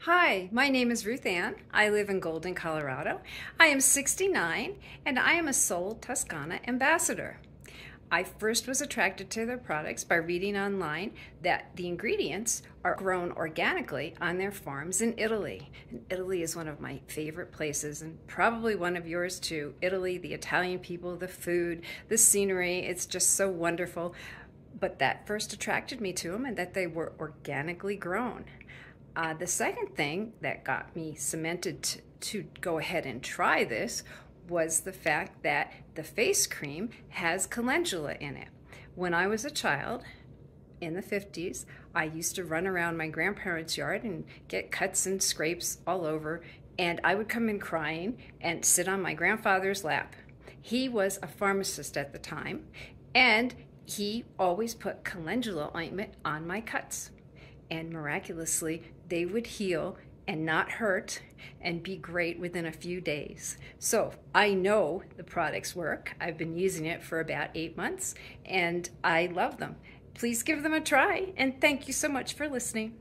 Hi, my name is Ruthann. I live in Golden, Colorado. I am 69 and I am a Sole Toscana ambassador. I first was attracted to their products by reading online that the ingredients are grown organically on their farms in Italy. And Italy is one of my favorite places and probably one of yours too. Italy, the Italian people, the food, the scenery, it's just so wonderful. But that first attracted me to them and that they were organically grown. Uh, the second thing that got me cemented to, to go ahead and try this was the fact that the face cream has calendula in it. When I was a child, in the 50s, I used to run around my grandparents' yard and get cuts and scrapes all over, and I would come in crying and sit on my grandfather's lap. He was a pharmacist at the time, and he always put calendula ointment on my cuts. And miraculously, they would heal and not hurt and be great within a few days. So I know the products work. I've been using it for about eight months and I love them. Please give them a try and thank you so much for listening.